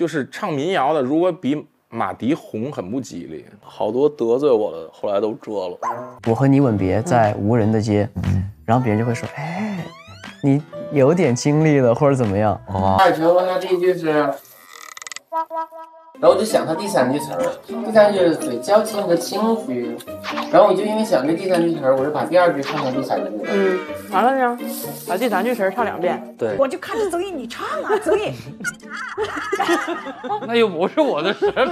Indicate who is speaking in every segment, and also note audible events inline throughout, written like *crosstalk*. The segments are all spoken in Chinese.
Speaker 1: 就是唱民谣的，如果比马迪红，很不吉利。
Speaker 2: 好多得罪我的，后来都遮了。
Speaker 3: 我和你吻别在无人的街，然后别人就会说，哎，你有点经历了，或者怎么样。
Speaker 4: 二球他第一句是，然后我就想他第三句词儿，第三句是嘴矫情的情绪，然后我就因为想这第三句词儿，我就把第二句唱成第三句。
Speaker 5: 嗯，完了呢，把第三句词儿唱两遍。
Speaker 2: 对，
Speaker 6: 我就看着曾毅，你唱啊，曾毅。*laughs*
Speaker 7: 那又不是我的词儿。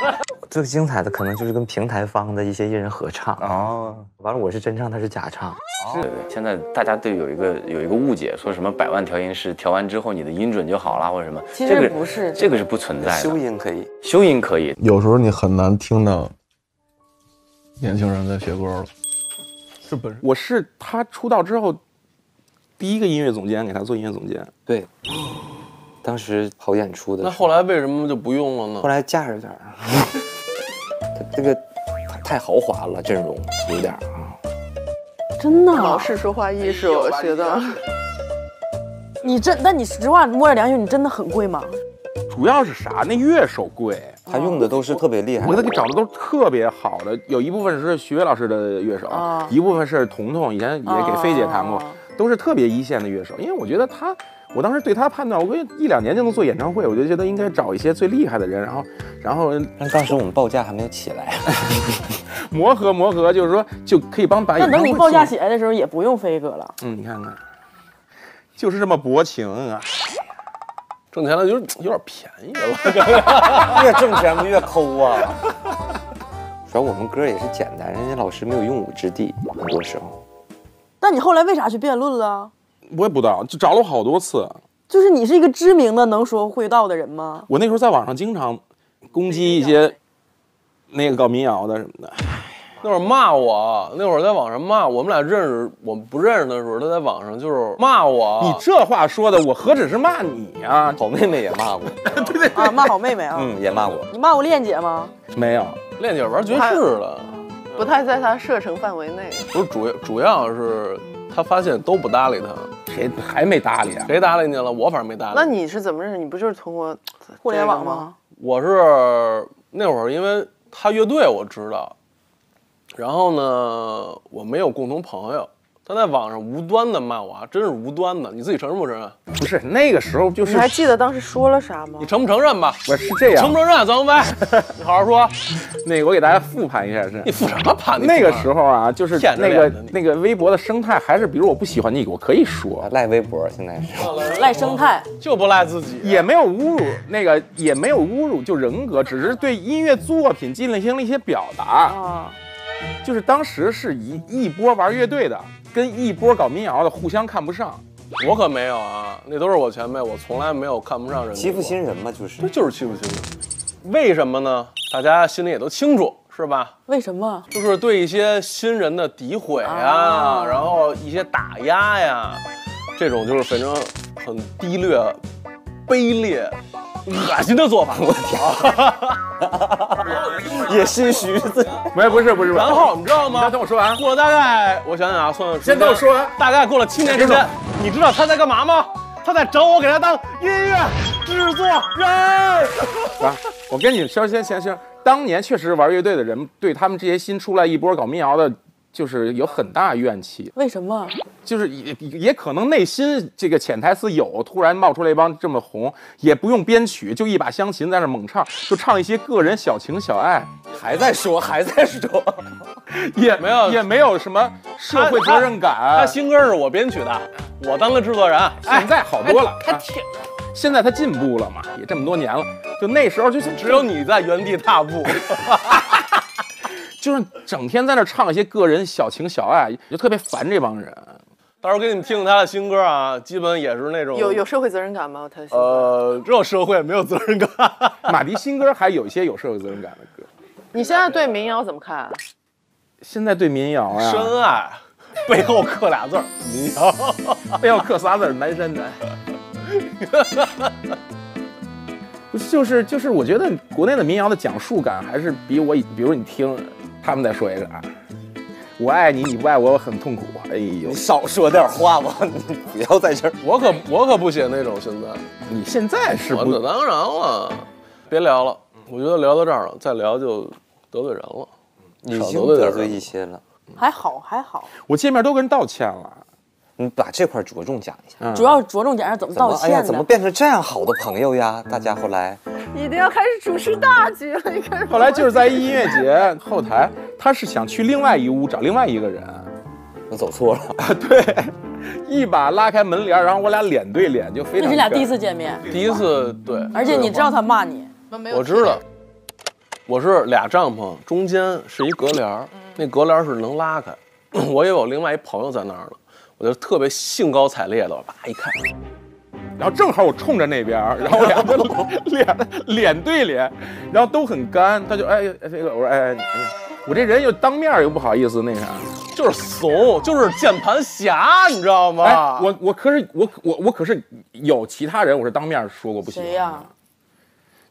Speaker 7: *laughs*
Speaker 8: 最精彩的可能就是跟平台方的一些艺人合唱哦，完了我是真唱，他是假唱。
Speaker 9: 是，现在大家对有一个有一个误解，说什么百万调音师调完之后你的音准就好了，或者什么，
Speaker 5: 其实不是，
Speaker 9: 这个是不存在的。
Speaker 8: 修音可以，
Speaker 9: 修音可以。
Speaker 10: 有时候你很难听到年轻人在学歌了，
Speaker 1: 是不是？我是他出道之后第一个音乐总监，给他做音乐总监。
Speaker 8: 对，当时跑演出的。
Speaker 2: 那后来为什么就不用了呢？
Speaker 8: 后来架着点儿。*laughs* 这个太豪华了，阵容有点啊。
Speaker 5: 真的，
Speaker 11: 老式说话艺术，我觉得。
Speaker 5: 你真，但你实话摸着良心，你真的很贵吗？
Speaker 1: 主要是啥？那乐手贵，
Speaker 8: 他用的都是特别厉害。
Speaker 1: 我给他找的都是特别好的，有一部分是徐悦老师的乐手，一部分是彤彤，以前也给菲姐弹过，都是特别一线的乐手。因为我觉得他。我当时对他判断，我估计一两年就能做演唱会，我就觉得应该找一些最厉害的人，然后，然后，
Speaker 8: 但当时我们报价还没有起来，*laughs*
Speaker 1: 磨合磨合，就是说就可以帮把。
Speaker 5: 那等你报价起来的时候，也不用飞哥了。
Speaker 1: 嗯，你看看，就是这么薄情啊，
Speaker 2: 挣钱了就是有点便宜了，*laughs*
Speaker 8: 越挣钱不越抠啊。主要我们歌也是简单，人家老师没有用武之地，很多时候。
Speaker 5: 那你后来为啥去辩论了？
Speaker 1: 我也不知道，就找了我好多次。
Speaker 5: 就是你是一个知名的能说会道的人吗？
Speaker 1: 我那时候在网上经常攻击一些那个搞民谣的什么的。
Speaker 2: 那会儿骂我，那会儿在网上骂我们俩认识，我们不认识的时候，他在网上就是骂我。
Speaker 1: 你这话说的，我何止是骂你呀？*laughs*
Speaker 8: 好妹妹也骂过。*laughs*
Speaker 1: 对对
Speaker 5: 啊，骂好妹妹啊。
Speaker 8: 嗯，也骂过。
Speaker 5: 你骂过恋姐吗？
Speaker 1: 没有，
Speaker 2: 恋姐玩爵士了，
Speaker 11: 不太在她射程范围内。
Speaker 2: 不是主要，主要是她发现都不搭理他。
Speaker 1: 谁还没搭理啊？
Speaker 2: 谁搭理你了？我反正没搭理。
Speaker 11: 那你是怎么认识？你不就是通过
Speaker 5: 互联网吗？
Speaker 2: 我是那会儿，因为他乐队我知道，然后呢，我没有共同朋友。他在网上无端的骂我，真是无端的。你自己承认不承认？
Speaker 1: 不是那个时候就是。
Speaker 11: 你还记得当时说了啥吗？
Speaker 2: 你承不承认吧？
Speaker 1: 我是这样。
Speaker 2: 承不承认？张飞，*laughs* 你好好说。
Speaker 1: 那个我给大家复盘一下是。
Speaker 2: 你复什么盘？
Speaker 1: 那个时候啊，就是那个那个微博的生态，还是比如我不喜欢你，我可以说
Speaker 8: 赖微博，现在是 *laughs*
Speaker 5: 赖生态，
Speaker 2: 就不赖自己，
Speaker 1: 也没有侮辱那个，也没有侮辱就人格，只是对音乐作品进行了一些表达啊。就是当时是一一波玩乐队的。跟一波搞民谣的互相看不上，
Speaker 2: 我可没有啊，那都是我前辈，我从来没有看不上人。
Speaker 8: 欺负新人嘛，就是，
Speaker 2: 这就是欺负新人。为什么呢？大家心里也都清楚，是吧？
Speaker 5: 为什么？
Speaker 2: 就是对一些新人的诋毁啊，然后一些打压呀，这种就是反正很低劣、卑劣。恶心的做法，我天，
Speaker 8: 也心虚。
Speaker 1: 没，不是，不是。
Speaker 2: 然后你知道吗？
Speaker 1: 等我说完。
Speaker 2: 过了大概，我想想啊，算
Speaker 1: 先等我说完。
Speaker 2: 大概过了七年时间，你知道他在干嘛吗？他在找我给他当音乐制作人。*laughs*
Speaker 1: 啊，我跟你说，先先先，当年确实玩乐队的人，对他们这些新出来一波搞民谣的。就是有很大怨气，
Speaker 5: 为什么？
Speaker 1: 就是也也可能内心这个潜台词有，突然冒出来一帮这么红，也不用编曲，就一把香琴在那猛唱，就唱一些个人小情小爱，
Speaker 8: 还在说，*laughs* 还在说，
Speaker 1: 也
Speaker 2: 没有
Speaker 1: 也没有什么社会责任感。
Speaker 2: 他新歌是我编曲的，我当了制作人。
Speaker 1: 现在好多了，
Speaker 2: 他挺，
Speaker 1: 现在他进步了嘛，也这么多年了，就那时候就
Speaker 2: 只有你在原地踏步。*laughs*
Speaker 1: 就是整天在那唱一些个人小情小爱，就特别烦这帮人。
Speaker 2: 到时候给你们听听他的新歌啊，基本也是那种
Speaker 11: 有有社会责任感吗？他
Speaker 2: 呃，只有社会没有责任感。*laughs*
Speaker 1: 马迪新歌还有一些有社会责任感的歌。
Speaker 11: 你现在对民谣怎么看？
Speaker 1: 现在对民谣啊，
Speaker 2: 深爱，背后刻俩字儿民谣，*laughs*
Speaker 1: 背后刻仨字儿南山南。*laughs* 就是就是，我觉得国内的民谣的讲述感还是比我，比如你听。他们再说一个啊，我爱你，你不爱我，我很痛苦。哎呦
Speaker 8: 你，少说点话吧，*laughs* 你不要在这儿。
Speaker 2: 我可我可不写那种，现在
Speaker 1: 你现在是不
Speaker 2: 我当然了，别聊了，我觉得聊到这儿了，再聊就得罪人了。少
Speaker 8: 经得罪
Speaker 2: 点人
Speaker 8: 一些了，
Speaker 5: 还好还好，
Speaker 1: 我见面都跟人道歉了。
Speaker 8: 你把这块着重讲一下。
Speaker 1: 嗯
Speaker 5: 主要着重点是怎么道
Speaker 8: 歉么？哎呀，怎么变成这样好的朋友呀？大家后来
Speaker 11: 你都要开始主持大局了，你看。
Speaker 1: 后来就是在音乐节后台，他是想去另外一屋找另外一个人，
Speaker 8: 我走错了。*laughs*
Speaker 1: 对，一把拉开门帘，然后我俩脸对脸，就非常。
Speaker 5: 那是你俩第一次见面，
Speaker 2: 第一次对，
Speaker 5: 而且你知道他骂你，
Speaker 2: 我知道，我是俩帐篷，中间是一隔帘，那隔帘是能拉开。*clears throat* 我也有另外一朋友在那儿呢，我就特别兴高采烈的，我叭一看，
Speaker 1: 然后正好我冲着那边，然后我俩就 *laughs* 脸脸对脸，然后都很干，他就哎哎飞哥，我说哎哎，哎我这人又当面又不好意思那啥，
Speaker 2: 就是怂，就是键盘侠，你知道吗？
Speaker 1: 哎，我我可是我我我可是有其他人我是当面说过不行，
Speaker 5: 谁呀？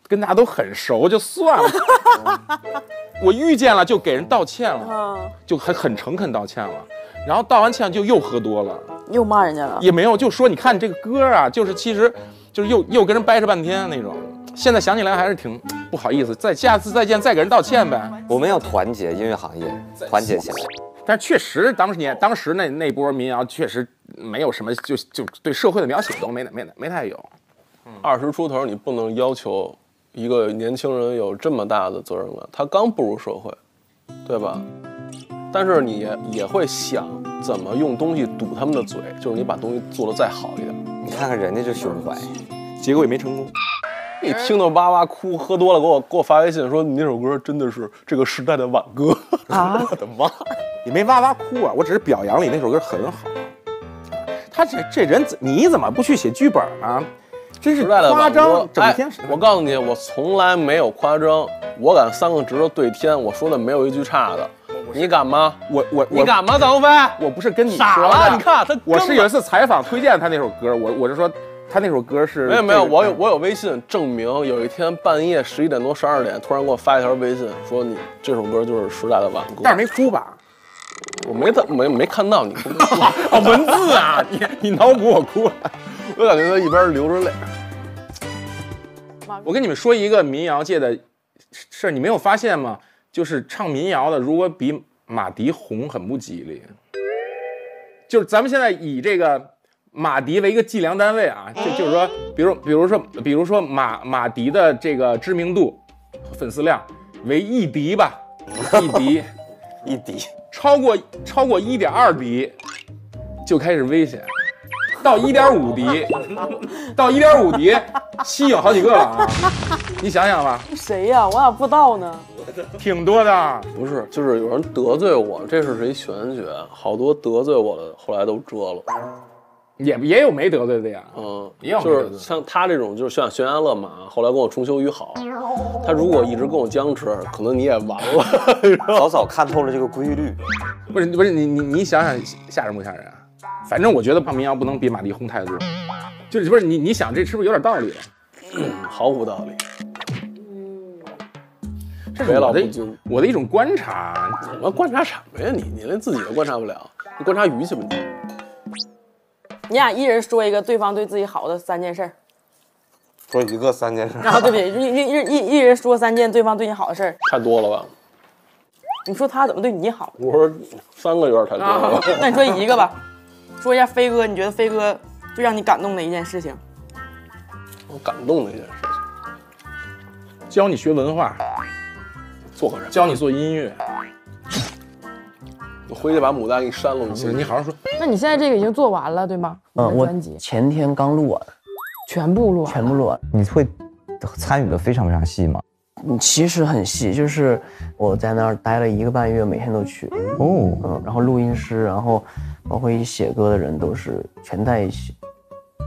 Speaker 1: 跟大家都很熟就算了，*laughs* 我遇见了就给人道歉了，
Speaker 5: 嗯，
Speaker 1: 就很很诚恳道歉了，*laughs* 然后道完歉就又喝多了。
Speaker 5: 又骂人家了。
Speaker 1: 也没有，就说你看这个歌啊，就是其实就是又又跟人掰扯半天那种。现在想起来还是挺不好意思，再下次再见再给人道歉呗。
Speaker 8: 我们要团结音乐行业，团结起来。
Speaker 1: 但确实当时年当时那那波民谣确实没有什么就就对社会的描写都没没没太有。
Speaker 2: 二十出头，你不能要求一个年轻人有这么大的责任感，他刚步入社会，对吧？但是你也也会想怎么用东西堵他们的嘴，就是你把东西做得再好一点。
Speaker 8: 你看看人家这胸怀，
Speaker 1: 结果也没成功。
Speaker 2: 一听到哇哇哭，喝多了给我给我发微信说你那首歌真的是这个时代的挽歌
Speaker 5: 啊！*laughs*
Speaker 2: 我的妈！
Speaker 1: 你没哇哇哭啊，我只是表扬你那首歌很好。他这这人怎你怎么不去写剧本啊？真是夸张，整天
Speaker 2: 哎我告诉你，我从来没有夸张，我敢三个指头对天，我说的没有一句差的。你敢吗？
Speaker 1: 我我
Speaker 2: 你敢吗？张飞，
Speaker 1: 我不是跟你
Speaker 2: 傻了，你看他，
Speaker 1: 我是有一次采访推荐他那首歌，我我是说他那首歌是
Speaker 2: 没有没有，我有我有微信证明，有一天半夜十一点多十二点，突然给我发一条微信，说你这首歌就是时代的挽歌，
Speaker 1: 但是没哭吧？
Speaker 2: 我没他没没看到你哭，
Speaker 1: 啊，*laughs* 文字啊，你你脑补我哭了。
Speaker 2: 我感觉他一边流着泪。
Speaker 1: 我跟你们说一个民谣界的事儿，你没有发现吗？就是唱民谣的，如果比马迪红，很不吉利。就是咱们现在以这个马迪为一个计量单位啊，就就是说，比如比如说比如说马马迪的这个知名度、粉丝量为一迪吧，一迪 *laughs*
Speaker 8: 一迪
Speaker 1: 超过超过一点二迪就开始危险。到一点五迪，到一点五迪，吸引好几个了啊！你想想吧，
Speaker 5: 谁呀？我咋不知道呢？*laughs*
Speaker 1: 挺多的。
Speaker 2: 不是，就是有人得罪我，这是一玄学，好多得罪我的后来都遮了。
Speaker 1: 也也有没得罪的呀，
Speaker 2: 嗯，
Speaker 1: 也有
Speaker 2: 就是像他这种，就是像悬崖勒马，后来跟我重修于好。他如果一直跟我僵持，可能你也完了。*laughs*
Speaker 8: 早早看透了这个规律。
Speaker 1: 不是不是，你你你想想吓人不吓人啊？反正我觉得胖民谣不能比马丽红太多，就是不是你你想这是不是有点道理了？
Speaker 2: 毫无道理。为
Speaker 1: 这是我的
Speaker 2: 老不尊
Speaker 1: 我的一种观察。
Speaker 2: 怎么观察什么呀你？你连自己都观察不了，你观察鱼去吧你。
Speaker 5: 你俩一人说一个对方对自己好的三件事儿，
Speaker 8: 说一个三件事，
Speaker 5: 然后对不对？一一一一一人说三件对方对你好的事儿。
Speaker 2: 太多了吧？
Speaker 5: 你说他怎么对你好？
Speaker 2: 我说三个有点太多
Speaker 5: 啊
Speaker 2: 了。，
Speaker 5: 那你说一个吧，说一下飞哥，你觉得飞哥最让你感动的一件事情？
Speaker 2: 我感动的一件事情，
Speaker 1: 教你学文化，
Speaker 2: 做个人，
Speaker 1: 教你做音乐。*laughs*
Speaker 2: 我回去把牡丹给你删了，你信
Speaker 1: 你好好说。
Speaker 5: 那你现在这个已经做完了，对吗？
Speaker 3: 嗯，我前天刚录完，
Speaker 5: 全部录完，
Speaker 3: 全部录完。
Speaker 7: 你会参与的非常非常细吗？
Speaker 3: 嗯，其实很细，就是我在那儿待了一个半月，每天都去。
Speaker 7: 哦，
Speaker 3: 嗯，然后录音师，然后包括一写歌的人都是全在一起，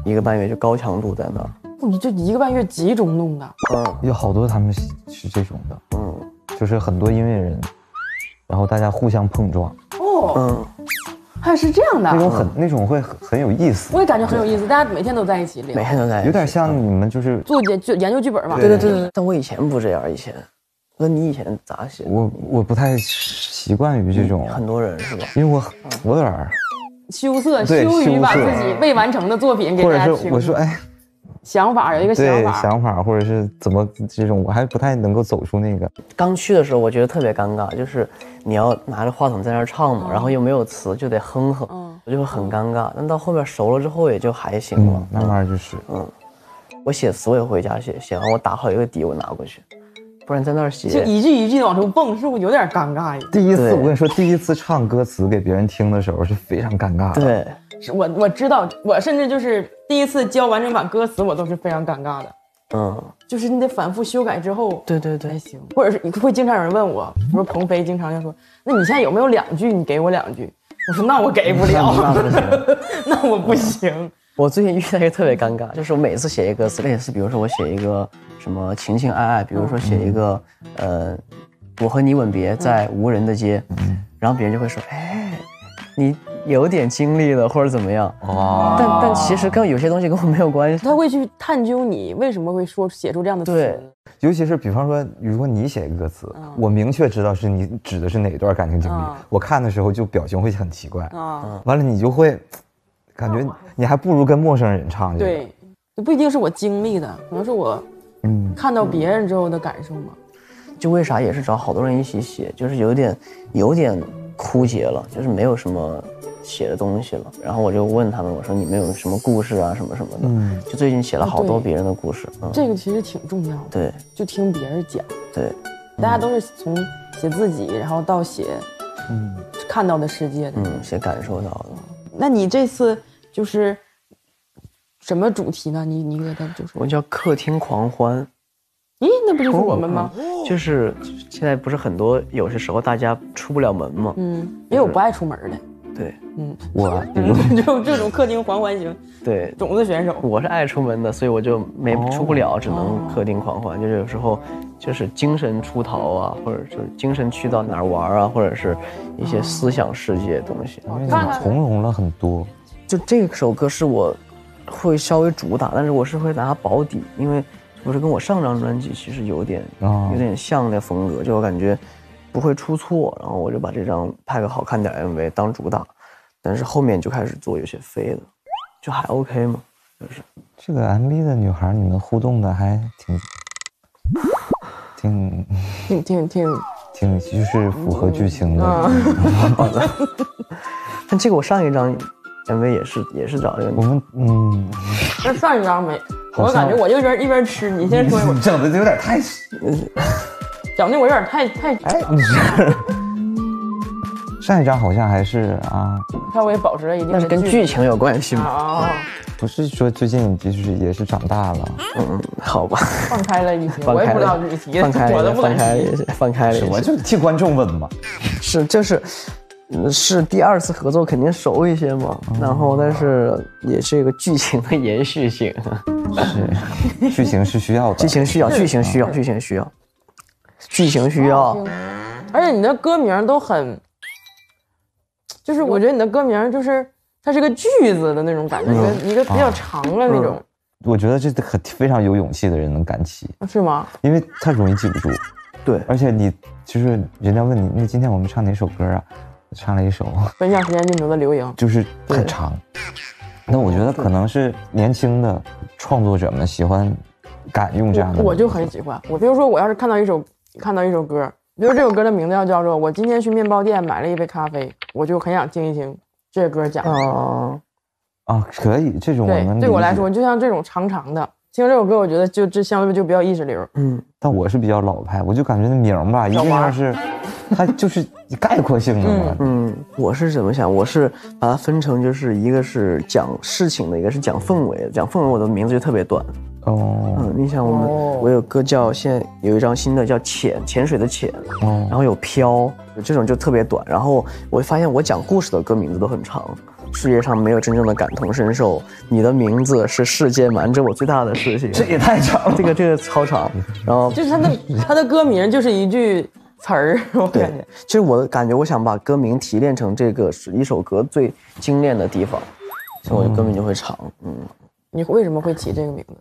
Speaker 3: 一个半月就高强度在那儿。
Speaker 5: 哦你这一个半月集中弄的，
Speaker 3: 嗯，
Speaker 7: 有好多他们是是这种的，
Speaker 3: 嗯，
Speaker 7: 就是很多音乐人，然后大家互相碰撞，
Speaker 5: 哦，
Speaker 3: 嗯，
Speaker 5: 还是这样的，
Speaker 7: 那种很那种会很很有意思，
Speaker 5: 我也感觉很有意思，大家每天都在一起聊，
Speaker 3: 每天都在一起，
Speaker 7: 有点像你们就是
Speaker 5: 做研就研究剧本嘛。
Speaker 3: 对对对对。但我以前不这样，以前那，你以前咋写？
Speaker 7: 我我不太习惯于这种，
Speaker 3: 很多人是吧？
Speaker 7: 因为我我有点
Speaker 5: 羞涩，羞于把自己未完成的作品给
Speaker 7: 或者
Speaker 5: 大家听。
Speaker 7: 是我说哎，
Speaker 5: 想法有一个想
Speaker 7: 想法或者是怎么这种，我还不太能够走出那个。
Speaker 3: 刚去的时候，我觉得特别尴尬，就是你要拿着话筒在那儿唱嘛，然后又没有词，就得哼哼，我就会很尴尬。但到后面熟了之后，也就还行了。
Speaker 7: 慢慢就是，
Speaker 3: 嗯，我写词我也回家写，写完我打好一个底，我拿过去，不然在那儿写
Speaker 5: 就一句一句的往出蹦，是不是有点尴尬呀？
Speaker 7: 第一次我跟你说，第一次唱歌词给别人听的时候是非常尴尬的。
Speaker 3: 对，
Speaker 5: 是我我知道，我甚至就是第一次教完整版歌词，我都是非常尴尬的。
Speaker 3: 嗯，
Speaker 5: 就是你得反复修改之后，
Speaker 3: 对对对
Speaker 5: 才行。或者是会经常有人问我，比如鹏飞经常就说：“那你现在有没有两句？你给我两句。”我说：“那我给不了，*laughs*
Speaker 3: 那
Speaker 5: 我不行。
Speaker 3: 我最近遇到一个特别尴尬，就是我每次写一个歌词，类似比如说我写一个什么情情爱爱，比如说写一个呃，我和你吻别在无人的街，然后别人就会说，哎，你有点经历了或者怎么样。
Speaker 7: 哦
Speaker 3: 但但其实跟有些东西跟我没有关系。
Speaker 5: 他会去探究你为什么会说写出这样的词。
Speaker 3: 对，
Speaker 7: 尤其是比方说，如果你写一个歌词，我明确知道是你指的是哪段感情经历，
Speaker 5: 嗯
Speaker 7: 我看的时候就表情会很奇怪，
Speaker 5: 啊，
Speaker 7: 完了你就会感觉你还不如跟陌生人唱这个。
Speaker 5: 对，不一定是我经历的，可能是我
Speaker 7: 嗯，
Speaker 5: 看到别人之后的感受嘛。
Speaker 3: 就为啥也是找好多人一起写，就是有点有点枯竭了，就是没有什么写的东西了。然后我就问他们，我说你们有什么故事啊，什么什么的。
Speaker 7: 嗯
Speaker 3: 就最近写了好多别人的故事。嗯，
Speaker 5: 这个其实挺重要的，
Speaker 3: 对
Speaker 5: 就听别人讲，
Speaker 3: 对，
Speaker 5: 大家都是从写自己，然后到写
Speaker 7: 嗯，
Speaker 5: 看到的世界的。
Speaker 3: 嗯，写感受到的。
Speaker 5: 那你这次就是什么主题呢？你你给他就是，
Speaker 3: 我叫客厅狂欢，
Speaker 5: 咦，那不就是我们吗？
Speaker 3: 就是现在不是很多有些时候大家出不了门嘛。
Speaker 5: 嗯，也有不爱出门的，
Speaker 3: 对
Speaker 5: 嗯，
Speaker 7: 我 *laughs* 比如
Speaker 5: 就这种客厅狂欢型
Speaker 3: 对，
Speaker 5: 种子选手。
Speaker 3: 我是爱出门的，所以我就没
Speaker 7: 哦
Speaker 3: 出不了，只能客厅狂欢。就是有时候就是精神出逃啊，或者就是精神去到哪儿玩啊，或者是一些思想世界的东西。
Speaker 7: 你从容了很多。
Speaker 3: 就这首歌是我会稍微主打，但是我是会拿它保底，因为不是跟我上张专辑其实有点、
Speaker 7: 哦
Speaker 3: 有点像的风格，就我感觉不会出错，然后我就把这张拍个好看点 MV 当主打，但是后面就开始做有些飞的，就还 OK 嘛，就是。
Speaker 7: 这个 MV 的女孩，你们互动的还挺挺 *laughs*
Speaker 5: 挺挺挺，
Speaker 7: 挺，*laughs* 就是符合剧情的。*laughs*
Speaker 3: 好的。但这个我上一张 MV 也是也是找这个
Speaker 7: 我们嗯，
Speaker 5: 那上一张没，我感觉我就一边一边吃，你先说一会儿，
Speaker 7: 整的有点太，
Speaker 5: 讲的我有点太太
Speaker 7: 哎，你是上一张好像还是啊，
Speaker 5: 稍微保持了一定的
Speaker 3: 那是跟剧情有关系吗？
Speaker 5: 啊，
Speaker 7: 不是说最近就是也是长大了，
Speaker 3: 嗯，好吧，
Speaker 5: 放开了一些，我也不知道
Speaker 3: 放开了，
Speaker 5: 我都不敢提
Speaker 3: 放开了放开了。
Speaker 7: 我就替观众问嘛。*laughs*
Speaker 3: 是就是嗯是第二次合作肯定熟一些嘛，然后但是也是一个剧情的延续性，*laughs*
Speaker 7: 是，剧情是需要的。
Speaker 3: 剧情需要，剧情需要，剧情需要，剧情需要。
Speaker 5: 而且你的歌名都很，就是我觉得你的歌名就是它是个句子的那种感觉，一个一个比较长的那种，
Speaker 7: 我觉得这很非常有勇气的人能敢起，
Speaker 5: 是吗？
Speaker 7: 因为他容易记不住。
Speaker 3: 对，
Speaker 7: 而且你就是人家问你，那今天我们唱哪首歌啊？唱了一首，
Speaker 5: 奔向时间尽头的流萤，
Speaker 7: 就是很长。那我觉得可能是年轻的创作者们喜欢敢用这样的。
Speaker 5: 我就很喜欢。我比如说，我要是看到一首看到一首歌，比如这首歌的名字要叫做《我今天去面包店买了一杯咖啡》，我就很想听一听这歌讲的。
Speaker 3: 哦，
Speaker 7: 啊，可以这种
Speaker 5: 对我来说，，就像这种长长的，听这首歌，我觉得就这相对就比较意识流。
Speaker 3: 嗯，
Speaker 7: 但我是比较老派，我就感觉那名吧，一定要是，它就是概括性的嘛。*laughs*
Speaker 3: 嗯，我是怎么想？我是把它分成，就是一个是讲事情的，一个是讲氛围的。讲氛围，我的名字就特别短。
Speaker 7: 哦，
Speaker 3: 嗯，你想我们，我有歌叫现在有一张新的叫潜潜水的潜，
Speaker 7: 哦
Speaker 3: 然后有飘，这种就特别短。然后我发现我讲故事的歌名字都很长。世界上没有真正的感同身受，你的名字是世界瞒着我最大的事情。
Speaker 7: 这也太长了，
Speaker 3: 这个这个超长。然后
Speaker 5: 就是他的他的歌名就是一句词儿，我感觉。
Speaker 3: 其实我的感觉，我想把歌名提炼成这个是一首歌最精炼的地方，所以我的歌名就会长。嗯，
Speaker 5: 你为什么会起这个名字？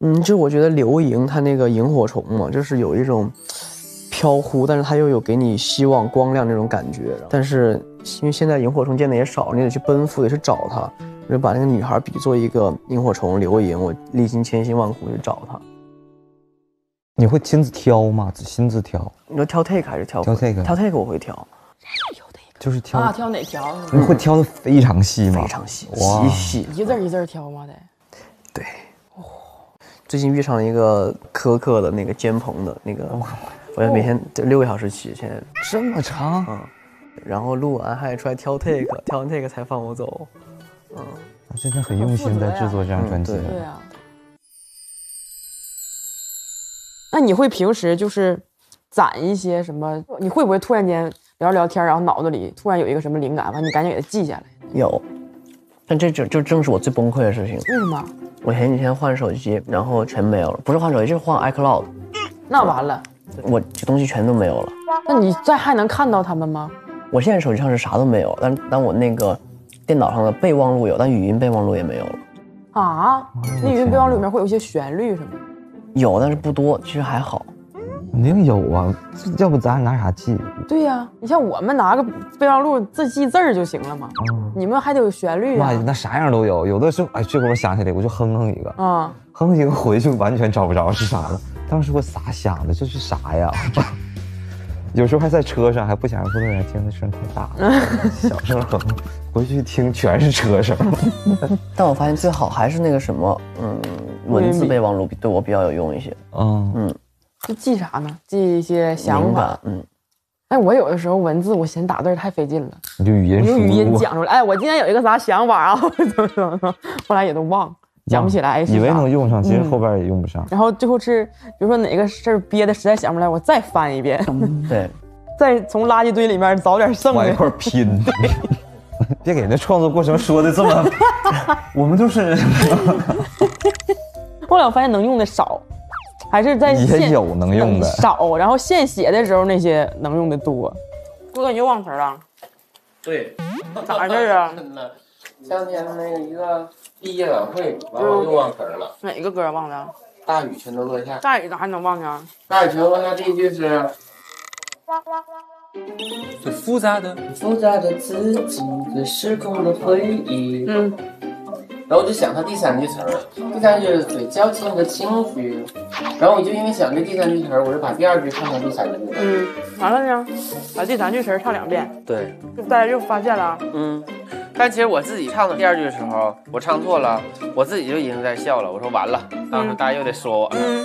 Speaker 3: 嗯，就我觉得流萤它那个萤火虫嘛，就是有一种飘忽，但是她又有给你希望、光亮那种感觉。但是因为现在萤火虫见的也少，你得去奔赴，得去找它。我就把那个女孩比作一个萤火虫流萤，我历经千辛万苦去找她。
Speaker 7: 你会亲自挑吗？亲自挑？
Speaker 3: 你说挑 take 还是挑
Speaker 7: 挑 take？
Speaker 3: 挑 take 我会挑。
Speaker 7: 就是挑
Speaker 5: 啊，挑哪条？
Speaker 7: 你会挑的非常细吗？
Speaker 3: 非常细，
Speaker 7: 哇
Speaker 3: 极细。
Speaker 5: 一字一字挑吗？得。
Speaker 3: 对。最近遇上了一个苛刻的那个肩棚的那个，我要每天就六个小时起，现在
Speaker 7: 这么长。
Speaker 3: 嗯。然后录完还出来挑 take，挑完 take 才放我走。嗯。
Speaker 7: 真的很用心在制作这张专辑。
Speaker 5: 对啊。那你会平时就是攒一些什么？你会不会突然间聊着聊天，然后脑子里突然有一个什么灵感，完你赶紧给它记下来？
Speaker 3: 有，但这就就正是我最崩溃的事情。
Speaker 5: 为什么？
Speaker 3: 我前几天换手机，然后全没有了。不是换手机，就是换 iCloud。
Speaker 5: 那完了，
Speaker 3: 我这东西全都没有了。
Speaker 5: 那你在还能看到他们吗？
Speaker 3: 我现在手机上是啥都没有，但但我那个电脑上的备忘录有，但语音备忘录也没有了。
Speaker 5: 啊？那语音备忘录里面会有一些旋律什么？
Speaker 3: 有，但是不多，其实还好。
Speaker 7: 肯定有啊，要不咱拿啥记？
Speaker 5: 对呀，你像我们拿个备忘录自记字儿就行了嘛。嗯，你们还得有旋律啊。
Speaker 7: 那啥样都有，有的时候哎，这会儿想起来我就哼哼一个，
Speaker 5: 啊，
Speaker 7: 哼哼一个回去完全找不着是啥了。当时我咋想的？这是啥呀？*laughs* 有时候还在车上，还不想让工作人员听，那声太大了，*laughs* 小声哼。回去听全是车声。*laughs*
Speaker 3: 但我发现最好还是那个什么，嗯，文字备忘录对我比较有用一些。
Speaker 7: 嗯
Speaker 3: 嗯。
Speaker 5: 就记啥呢？记一些想法。
Speaker 3: 嗯，
Speaker 5: 哎，我有的时候文字我嫌打字太费劲了，
Speaker 7: 你就语音
Speaker 5: 用语音讲出来。哎，我今天有一个啥想法啊？*laughs* 怎么怎么怎么？后来也都忘，讲不起来。
Speaker 7: 以为能用上，其实后边也用不上。
Speaker 5: 然后最后是，比如说哪个事儿憋的实在想不出来，我再翻一遍。*laughs*
Speaker 3: 对，
Speaker 5: 再从垃圾堆里面找点剩的。
Speaker 7: 往一块拼。*laughs* 别给那创作过程说的这么，我们就是。
Speaker 5: 后来我发现能用的少。还是在
Speaker 7: 也有能用的
Speaker 5: 少，然后现写的时候那些能用的多。哥，你又忘词了？
Speaker 4: 对，
Speaker 5: 咋回事啊？
Speaker 4: 前两天那个一个毕业晚会，完了又忘词了。
Speaker 5: 哪个歌忘的？
Speaker 4: 大雨全都落下。
Speaker 5: 大雨咋还能忘呢？
Speaker 4: 大雨全都落下，第一句是。
Speaker 2: 最复杂的，
Speaker 4: 复杂的自己，最失控的回忆。
Speaker 5: 嗯。
Speaker 4: 然后我就想他第三句词儿，第三句是最矫情的情绪，然后我就因为想这第三句词儿，我就把第二句唱成第三句。
Speaker 5: 嗯，完了呢，把第三句词儿唱两遍。
Speaker 4: 对，
Speaker 5: 大家就发现了。
Speaker 4: 嗯，但其实我自己唱的第二句的时候，我唱错了，我自己就已经在笑了。我说完了，到时候大家又得说我。
Speaker 5: 嗯。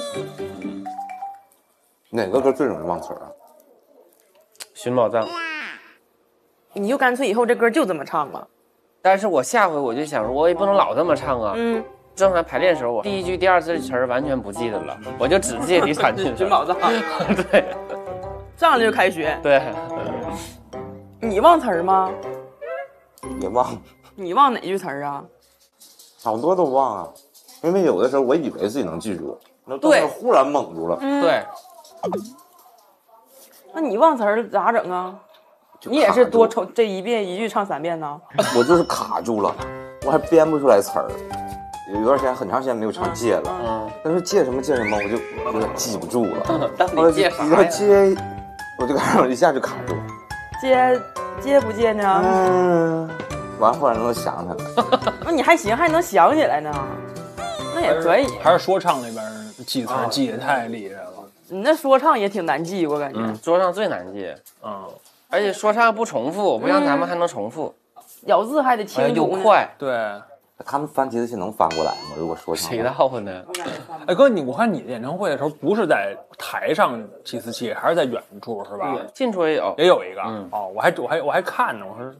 Speaker 1: 哪个歌最容易忘词儿啊？
Speaker 4: 寻宝藏。
Speaker 5: 你就干脆以后这歌就这么唱吧。
Speaker 4: 但是我下回我就想说，我也不能老这么唱啊。
Speaker 5: 嗯，
Speaker 4: 正常排练时候，我第一句、第二句词儿完全不记得了，我就只记第三句。*laughs*
Speaker 5: 寻宝藏。
Speaker 4: 对，*laughs*
Speaker 5: 上来就开学。
Speaker 4: 对。
Speaker 5: 你忘词儿吗？
Speaker 1: 也忘。
Speaker 5: 你忘哪句词儿啊？
Speaker 1: 好多都忘啊，因为有的时候我以为自己能记住，那忽然懵住了。
Speaker 4: 对。
Speaker 5: 那你忘词儿咋整啊？你也是多重这一遍一句唱三遍呢？*laughs*
Speaker 1: 我就是卡住了，我还编不出来词儿。有段时间很长时间没有唱借了，嗯，但是借什么借什么，我就有点记不住了。
Speaker 4: 后来
Speaker 1: 借啥呀？借，我就开始一下就卡住了。
Speaker 5: 借借不借呢？
Speaker 1: 嗯，完后来能想起来。*laughs*
Speaker 5: 那你还行，还能想起来呢，那也可以。
Speaker 2: 还是说唱那边记词记得太厉害了。
Speaker 5: 你那说唱也挺难记，我感觉。
Speaker 4: 嗯，说唱最难记。嗯。而且说唱不重复，不像咱们还能重复，
Speaker 5: 咬字还得清
Speaker 4: 又快。
Speaker 2: 对，
Speaker 1: 他们翻提词器能翻过来吗？如果说唱，
Speaker 4: 谁知道呢？
Speaker 2: 哎哥，你我看你的演唱会的时候，不是在台上提词器，还是在远处是吧？
Speaker 4: 近处也有，
Speaker 2: 也有一个。哦，我还我还我还看呢，我说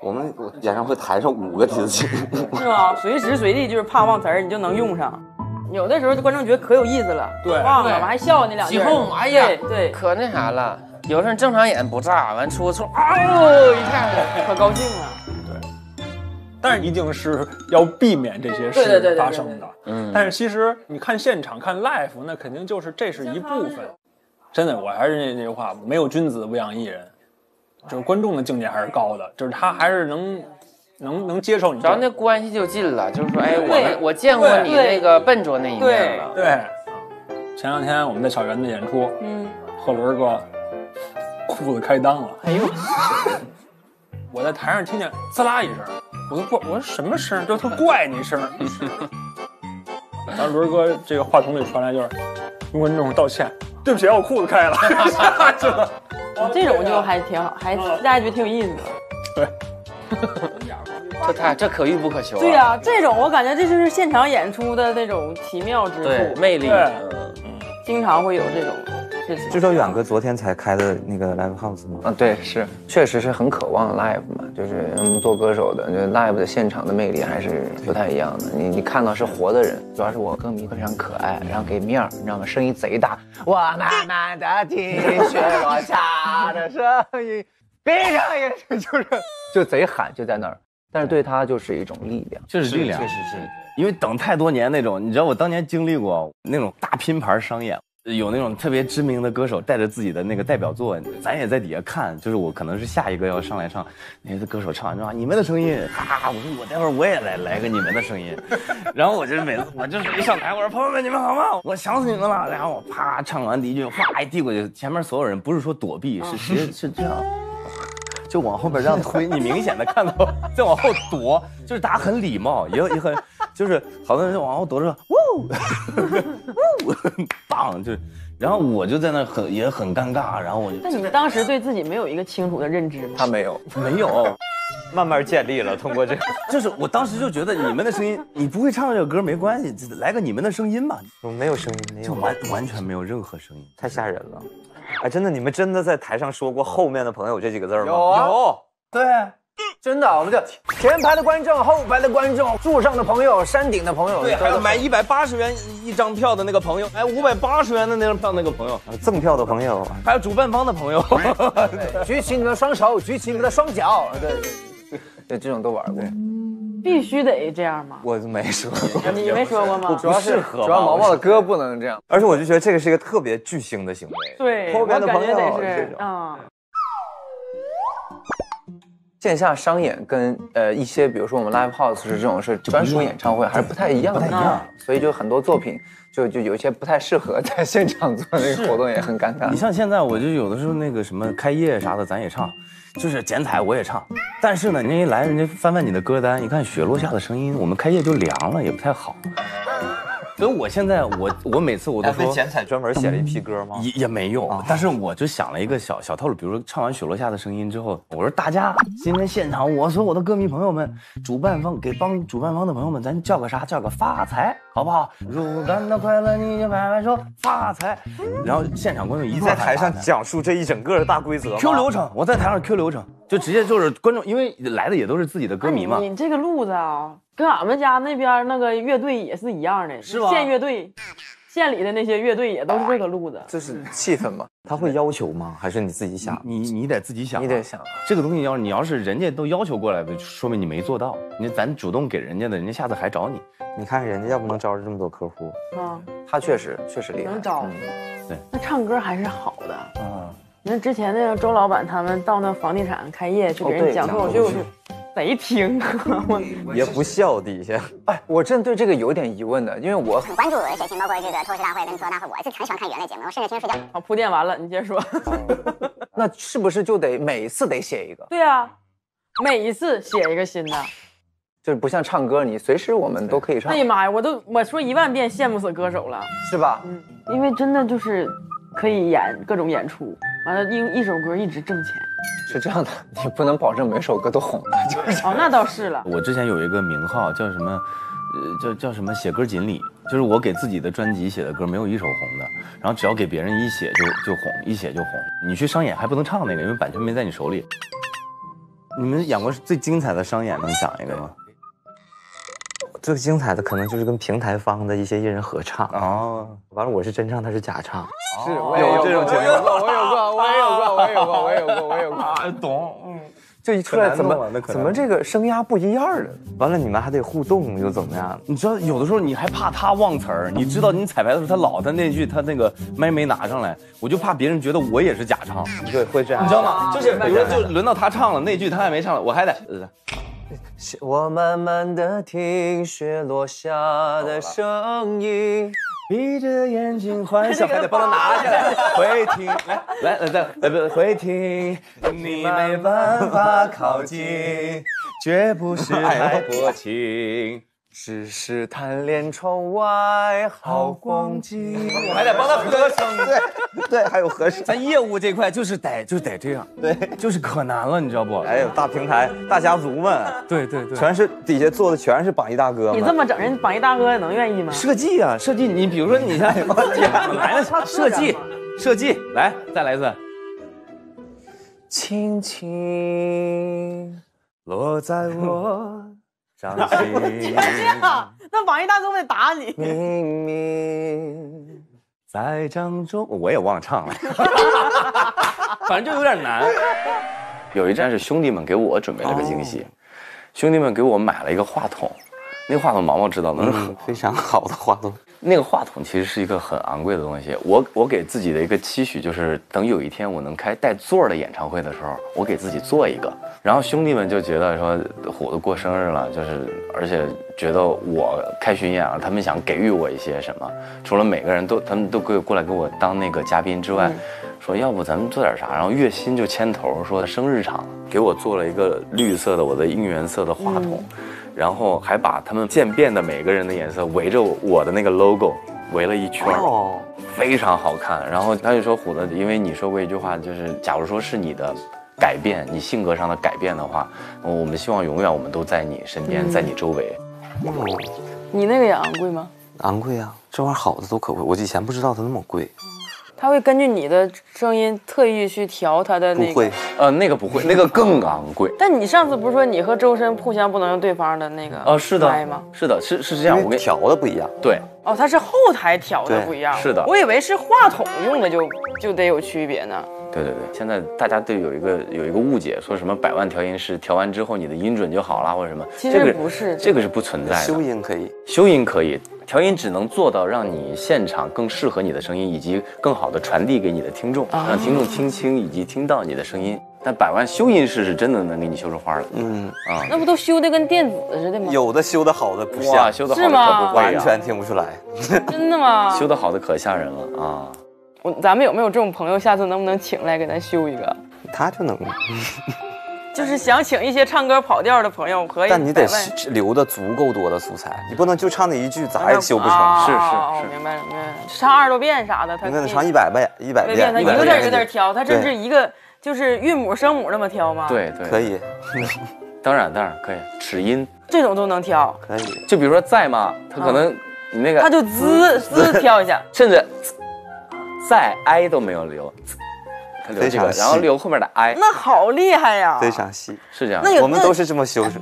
Speaker 1: 我们演唱会台上五个提词器，
Speaker 5: 是吗？随时随地就是怕忘词儿，你就能用上。有的时候观众觉得可有意思了，
Speaker 2: 对，
Speaker 5: 忘了，我还笑那两句，
Speaker 4: 哎呀，
Speaker 5: 对，
Speaker 4: 可那啥了。有时候正常演不炸，完出出哦一下
Speaker 5: 可高兴了。
Speaker 2: 对，但是一定是要避免这些事发生的。
Speaker 4: 嗯，
Speaker 2: 但是其实你看现场看 live，那肯定就是这是一部分。真的，我还是那那句话，没有君子不养艺人，就是观众的境界还是高的，就是他还是能
Speaker 12: 能能接受你。
Speaker 4: 只要那关系就近了，就是说，哎，我们我见过你那个笨拙那一面了。
Speaker 12: 对，前两天我们在小园子演出，
Speaker 5: 嗯，
Speaker 12: 贺伦哥裤子开裆了，
Speaker 5: 哎呦，*laughs*
Speaker 12: 我在台上听见滋啦一声，我都不，我说什么声？就特怪那声。*laughs* 然后伦哥这个话筒里传来就是跟观众道歉，对不起，我裤子开了。*laughs*
Speaker 5: 这种就还挺好，还大家觉得挺有意思的。
Speaker 4: 这太这可遇不可求啊。
Speaker 5: 对呀、这种我感觉这就是现场演出的那种奇妙之处，
Speaker 4: 魅力
Speaker 5: 对经常会有这种事情。
Speaker 7: 据说远哥昨天才开的那个 live house 吗？
Speaker 8: 啊，对，是，确实是很渴望 live 嘛，就是嗯，做歌手的，就 live 的现场的魅力还是不太一样的。你你看到是活的人，主要是我歌迷非常可爱，然后给面儿，你知道吗？声音贼大，我慢慢的听雪落下的声音，闭上眼睛就是就贼喊就在那儿，但是对他就是一种力量，
Speaker 9: 就是力量，
Speaker 8: 确实是。
Speaker 9: 因为等太多年那种，你知道我当年经历过那种大拼盘商演，有那种特别知名的歌手带着自己的那个代表作，咱也在底下看，就是我可能是下一个要上来唱，那个歌手唱完之后，你们的声音，哈、哈，我说我待会儿我也来来个你们的声音，*laughs* 然后我就是每次我就是一上台，我说朋友们你们好吗？我想死你们了，然后我啪唱完第一句，哗一递过去，前面所有人不是说躲避，是直接是这样。就往后边这样推，你明显的看到在往后躲，就是大家很礼貌，也也很，就是好多人就往后躲着，呜，呜，*laughs* 棒，就是，然后我就在那很也很尴尬，然后我就
Speaker 5: 那你当时对自己没有一个清楚的认知吗？
Speaker 8: 他没有，
Speaker 9: 没有，*laughs*
Speaker 7: 慢慢建立了，通过这个，*laughs*
Speaker 9: 就是我当时就觉得你们的声音，你不会唱这个歌没关系，来个你们的声音吧，
Speaker 7: 我没有声音，没有。
Speaker 9: 就完完全没有任何声音，
Speaker 7: 太吓人了。哎，真的，你们真的在台上说过“后面的朋友”这几个字吗？
Speaker 13: 有啊。
Speaker 7: 有，
Speaker 13: 对，真的，我们就前排的观众、后排的观众、树上的朋友、山顶的朋友，
Speaker 9: 对，还有买一百八十元一张票的那个朋友，哎，五百八十元的那张票那个朋友，
Speaker 7: 赠票的朋友，
Speaker 9: 还有主办方的朋友，
Speaker 13: 举起你们的双手，举起你们的双脚，对对
Speaker 8: 对，对，这种都玩过。
Speaker 5: 必须得这样吗？
Speaker 8: 我没说过，
Speaker 5: 你没说过吗？
Speaker 8: 主要是主要毛毛的歌不能这样，
Speaker 7: 而且我就觉得这个是一个特别巨星的行为。
Speaker 5: 对，
Speaker 7: 后边的朋友
Speaker 5: 我感觉得
Speaker 7: 这种
Speaker 5: 是啊。
Speaker 8: 线下商演跟呃一些，比如说我们 live house 是这种是专属演唱会，还是不太一样的，
Speaker 9: 不太一样。
Speaker 8: 所以就很多作品就就有一些不太适合在现场做那个活动，也很尴尬。
Speaker 9: 你像现在，我就有的时候那个什么开业啥的，咱也唱，就是剪彩我也唱。但是呢，人家一来，人家翻翻你的歌单，一看雪落下的声音，我们开业就凉了，也不太好。所以我现在我我每次我都说，
Speaker 7: 剪彩专门写了一批歌吗？
Speaker 9: 也也没用，但是我就想了一个小小套路，比如说唱完雪落下的声音之后，我说大家今天现场，我说我的歌迷朋友们，主办方给帮主办方的朋友们，咱叫个啥？叫个发财，好不好？如感到快乐，你就拍拍手，发财。然后现场观众一
Speaker 7: 在台上讲述这一整个的大规则
Speaker 9: Q 流程，我在台上 Q 流程，就直接就是观众，因为来的也都是自己的歌迷嘛。
Speaker 5: 你这个路子啊，跟俺们家那边那个乐队也是一样的，
Speaker 9: 是吧？
Speaker 5: 县乐队，县里的那些乐队也都是这个路子。
Speaker 8: 这是气氛嘛？
Speaker 7: 他会要求吗？还是你自己想？
Speaker 9: 你你得自己想，
Speaker 8: 你得想。
Speaker 9: 这个东西要你要是人家都要求过来的，说明你没做到。你咱主动给人家的，人家下次还找你。
Speaker 7: 你看人家要不能招着这么多客户，
Speaker 5: 啊，
Speaker 8: 他确实确实厉害，
Speaker 5: 能招。
Speaker 9: 对，
Speaker 5: 那唱歌还是好的。
Speaker 9: 啊，
Speaker 5: 你看之前那个周老板他们到那房地产开业去给人讲脱口秀去。贼听，*laughs*
Speaker 7: 也不笑底下。
Speaker 8: 哎，我真对这个有点疑问的，因为我
Speaker 14: 很关注选情，包括这个脱口秀大会跟脱口大会，我是很喜欢看原来节目，我甚至天天睡觉。
Speaker 5: 好，铺垫完了，你接着说。
Speaker 8: 那是不是就得每一次得写一个？
Speaker 5: 对啊，每一次写一个新的，*laughs*
Speaker 8: 就是不像唱歌，你随时我们都可以唱。
Speaker 5: 哎呀妈呀，我都我说一万遍羡慕死歌手了，
Speaker 8: 是吧？
Speaker 5: 嗯，因为真的就是可以演各种演出，完了一一首歌一直挣钱。
Speaker 8: 是这样的，你不能保证每首歌都红的，就是
Speaker 5: 哦，那倒是了。
Speaker 9: 我之前有一个名号叫什么，呃，叫叫什么写歌锦鲤，就是我给自己的专辑写的歌没有一首红的，然后只要给别人一写就就红，一写就红。你去商演还不能唱那个，因为版权没在你手里。你们演过最精彩的商演，能讲一个吗？
Speaker 7: 最精彩的可能就是跟平台方的一些艺人合唱哦，完了我是真唱，他是假唱，
Speaker 8: 是我有
Speaker 7: 这种情
Speaker 8: 况，我有过，我也有过，我也有过，我也有过，我也有过，
Speaker 9: 啊，懂，嗯，
Speaker 8: 这一出来怎么怎么这个声压不一样了？
Speaker 7: 完了你们还得互动又怎么样？
Speaker 9: 你知道有的时候你还怕他忘词儿，你知道你彩排的时候他老他那句他那个麦没拿上来，我就怕别人觉得我也是假唱，
Speaker 7: 对，会这样，
Speaker 9: 你知道吗？就是比如说就轮到他唱了那句他还没唱了，我还得。
Speaker 8: 是 *laughs* 我慢慢的听雪落下的声音，
Speaker 9: 闭着眼睛幻想，*laughs* 还得帮他拿下来。会听，来来来，再呃不会听，*laughs* 你没办法靠近，*laughs* 绝不是太薄情。
Speaker 8: 只是贪恋窗外好光景。
Speaker 9: 我还得帮他合声，
Speaker 7: 对对，还有和声。
Speaker 9: 咱业务这块就是得就得这样，
Speaker 7: 对，
Speaker 9: 就是可难了，你知道不？
Speaker 7: 哎呦大平台、大家族们，
Speaker 9: 对对对，
Speaker 7: 全是底下坐的全是榜一大哥。
Speaker 5: 你这么整，人榜一大哥能愿意吗？
Speaker 9: 设计啊，设计，你比如说你像来了，设计设计，来再来一次。
Speaker 8: 轻轻落在我掌心。
Speaker 11: 这样，那榜一大哥会打你。
Speaker 8: 明明
Speaker 9: 在掌中，我也忘唱了，*laughs* 反正就有点难。有一站是兄弟们给我准备了个惊喜，兄弟们给我买了一个话筒，那个话筒毛毛知道能，
Speaker 7: 嗯，非常好的话筒。
Speaker 9: 那个话筒其实是一个很昂贵的东西，我我给自己的一个期许就是，等有一天我能开带座儿的演唱会的时候，我给自己做一个。然后兄弟们就觉得说虎子过生日了，就是而且觉得我开巡演了，他们想给予我一些什么。除了每个人都他们都过过来给我当那个嘉宾之外，说要不咱们做点啥？然后月薪就牵头说生日场给我做了一个绿色的我的应援色的话筒。然后还把他们渐变的每个人的颜色围着我的那个 logo 围了一圈
Speaker 7: 哦，
Speaker 9: 非常好看。然后他就说虎子，因为你说过一句话，就是假如说是你的改变，你性格上的改变的话，我们希望永远我们都在你身边，
Speaker 5: 嗯
Speaker 9: 在你周围。
Speaker 5: 你那个也昂贵吗？
Speaker 7: 昂贵啊，这玩意儿好的都可贵，我以前不知道它那么贵。
Speaker 5: 他会根据你的声音特意去调他的那个。
Speaker 7: 不会，
Speaker 9: 呃，那个不会，那个更昂贵。
Speaker 5: 但你上次不是说你和周深互相不能用对方的那个
Speaker 9: 哦，是的
Speaker 5: 吗？，
Speaker 9: 是的，是是这样，我跟
Speaker 7: 调的不一样。
Speaker 9: 对，
Speaker 5: 哦，他是后台调的不一样。
Speaker 9: 是的
Speaker 5: 我以为是话筒用的就就得有区别呢。
Speaker 9: 对对对，现在大家对有一个有一个误解，说什么百万调音师调完之后你的音准就好了，或者什么，
Speaker 5: 其实
Speaker 9: 这个
Speaker 5: 不是
Speaker 9: 这个是不存在的。
Speaker 7: 修音可以，
Speaker 9: 修音可以，调音只能做到让你现场更适合你的声音，以及更好的传递给你的听众，
Speaker 5: 啊
Speaker 9: 让听众听清以及听到你的声音。但百万修音师是真的能给你修出花来。
Speaker 7: 嗯
Speaker 9: 啊，
Speaker 5: 那不都修的跟电子似的吗？
Speaker 7: 有的修的好的不像，
Speaker 9: 哇修的好的可不
Speaker 7: 完全听不出来。
Speaker 5: 真的吗？*laughs*
Speaker 9: 修的好的可吓人了啊！
Speaker 5: 我咱们有没有这种朋友？下次能不能请来给咱修一个？
Speaker 7: 他就能，
Speaker 5: 就是想请一些唱歌跑调的朋友，可以。
Speaker 7: 但你得留的足够多的素材，你不能就唱那一句，咋也修不成。
Speaker 5: 是是，明白了，明白了。唱二十多遍啥的，他
Speaker 7: 你可能唱一百遍，一百遍，
Speaker 5: 他一个字儿一个字挑，他这是一个就是韵母声母那么挑吗？
Speaker 9: 对对，
Speaker 7: 可以，*laughs*
Speaker 9: 当然当然可以，齿音
Speaker 5: 这种都能挑。
Speaker 7: 可以。
Speaker 9: 就比如说在嘛，他可能你那个
Speaker 5: 他就滋滋挑一下，*laughs*
Speaker 9: 甚至在 i 都没有留，他留这个，
Speaker 7: 非常细
Speaker 9: 然后留后面的 i，
Speaker 5: 那好厉害呀！
Speaker 7: 非常细，
Speaker 9: 是这样。
Speaker 5: 那有
Speaker 7: 我们都是这么修饰。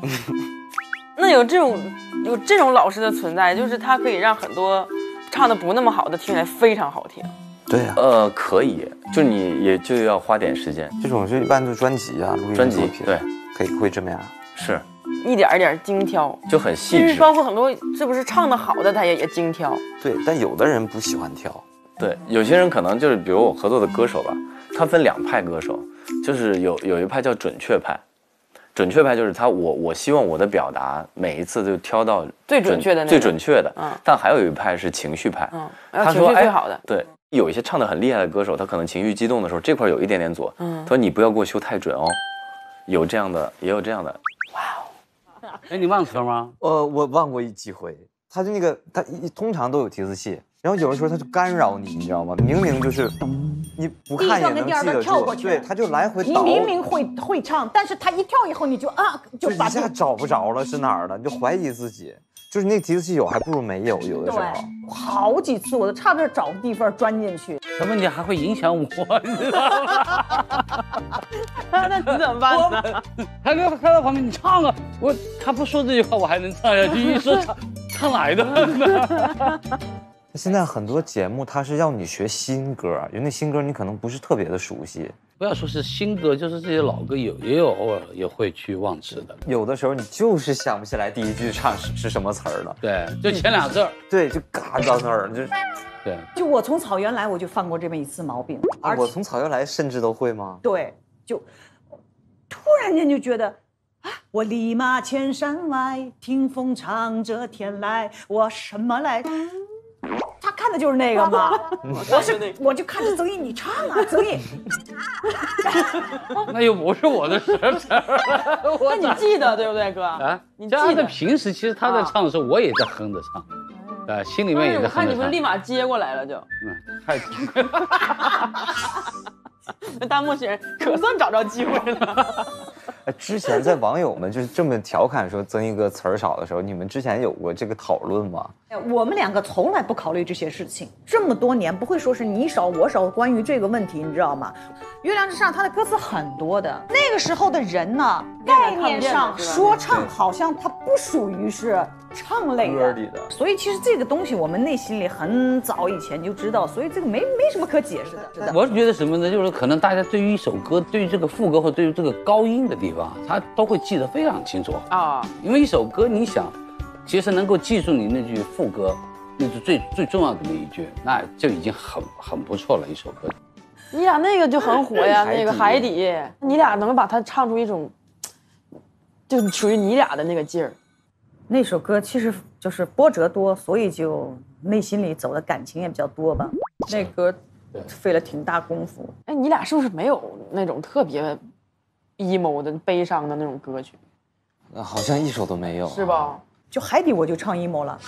Speaker 5: 那有这种有这种老师的存在，就是他可以让很多唱的不那么好的听起来非常好听。
Speaker 7: 对呀、
Speaker 9: 呃，可以，就你也就要花点时间。
Speaker 7: 这种就一般都专辑啊，录音
Speaker 9: 专辑对，
Speaker 7: 可以会这么样。
Speaker 9: 是，
Speaker 5: 一点一点精挑，
Speaker 9: 就很细
Speaker 5: 其实
Speaker 9: 致。
Speaker 5: 包括很多是不是唱的好的，他也也精挑。
Speaker 7: 对，但有的人不喜欢挑。
Speaker 9: 对，有些人可能就是，比如我合作的歌手吧，他分两派歌手，就是有有一派叫准确派，准确派就是他我我希望我的表达每一次都挑到
Speaker 5: 最准确的那个
Speaker 9: 最准确的。
Speaker 5: 嗯
Speaker 9: 但还有一派是情绪派，
Speaker 5: 嗯，
Speaker 9: 他说哎
Speaker 5: 最好的。
Speaker 9: 对，有一些唱的很厉害的歌手，他可能情绪激动的时候，这块有一点点左，
Speaker 5: 嗯
Speaker 9: 他说你不要给我修太准哦，有这样的，也有这样的。
Speaker 15: 哇哦哎，你忘词吗？
Speaker 7: 呃，我忘过一几回，他就那个他一通常都有提词器，然后有的时候他就干扰你，你知道吗？明明就是你不看也能记得住对，他就来回倒你，
Speaker 6: 明明会会唱，但是他一跳以后你就啊就
Speaker 7: 一下找不着了是哪儿了，你就怀疑自己。就是那提词器有还不如没有，有的时候。
Speaker 6: 好几次我都差点找个地方钻进去。
Speaker 15: 这问题还会影响我，你知道吗？*laughs*
Speaker 5: 那你怎么办呢？
Speaker 15: 他在他在旁边，你唱啊！我他不说这句话，我还能唱下去。一说唱，唱来的呢？
Speaker 7: 现在很多节目它是要你学新歌，因为那新歌你可能不是特别的熟悉，
Speaker 15: 不要说是新歌，就是这些老歌有也有偶尔也会去忘词的。
Speaker 7: 有的时候你就是想不起来第一句唱是是什么词儿了。
Speaker 15: 对，就前俩字儿。
Speaker 7: 对，就嘎到那儿，就是。
Speaker 15: 对，
Speaker 6: 就我从草原来，我就犯过这么一次毛病。而且
Speaker 7: 我从草原来甚至都会吗？
Speaker 6: 对，就突然间就觉得啊，我立马千山外，听风唱着天籁。我什么来？他看的就是那个嘛。*laughs* 我是我就看着曾毅，你唱啊，曾毅。*laughs*
Speaker 15: 那又不是我的事儿。*laughs*
Speaker 5: 那你记得对不对，哥？
Speaker 15: 啊，
Speaker 5: 你记得？
Speaker 15: 平时其实他在唱的时候，我也在哼着唱，啊，心里面也
Speaker 5: 是我看。你们立马接过来了，就。
Speaker 15: 嗯，太 *laughs*
Speaker 5: 那弹幕写人可算找着机会了。*laughs*
Speaker 7: 哎之前在网友们就是这么调侃说曾毅哥词儿少的时候，你们之前有过这个讨论吗？
Speaker 6: 我们两个从来不考虑这些事情，这么多年不会说是你少我少。关于这个问题，你知道吗？《月亮之上》它的歌词很多的，那个时候的人呢，概念上说唱好像它不属于是唱类的，
Speaker 7: 歌里的
Speaker 6: 所以其实这个东西我们内心里很早以前就知道，所以这个没没什么可解释的。*laughs* 是的
Speaker 15: 我是觉得什么呢？就是可能大家对于一首歌，对于这个副歌或对于这个高音的地方，他都会记得非常清楚
Speaker 5: 啊。
Speaker 15: 因为一首歌，你想，其实能够记住你那句副歌，那是最最重要的那一句，那就已经很很不错了。一首歌，
Speaker 5: 你俩那个就很火呀，*laughs* 那个海底，你俩能把它唱出一种，就属于你俩的那个劲儿。
Speaker 6: 那首歌其实就是波折多，所以就内心里走的感情也比较多吧。那歌费了挺大功夫。
Speaker 5: 哎，你俩是不是没有那种特别 emo 的悲伤的那种歌曲，
Speaker 7: 呃好像一首都没有。
Speaker 5: 是吧？
Speaker 6: 就海底我就唱 emo 了，